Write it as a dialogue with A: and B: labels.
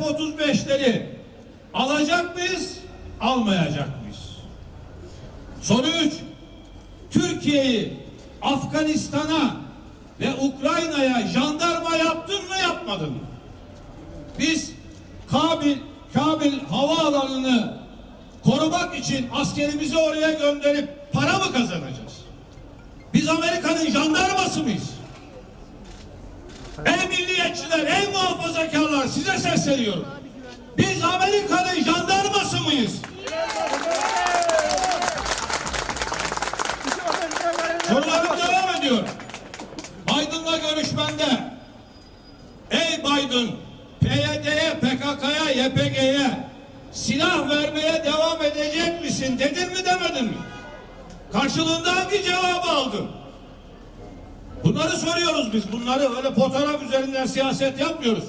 A: F-35'leri alacak mıyız, almayacak mıyız? Soru üç, Türkiye'yi Afganistan'a ve Ukrayna'ya jandarma yaptın mı yapmadın mı? Biz Kabil, Kabil havaalanını korumak için askerimizi oraya gönderip para mı kazanacağız? Biz Amerika'nın jandarması mıyız? Ey milliyetçiler, ey muhafazakarlar size sesleniyorum. Biz Amerika'nın jandarması mıyız? Sorularım devam ediyor. Biden'la görüşmende Ey Biden PYD'ye, PKK'ya, YPG'ye silah vermeye devam edecek misin dedin mi demedin mi? Karşılığında hangi cevabı aldın? Bunları soruyoruz biz. Bunları öyle fotoğraf üzerinden siyaset yapmıyoruz.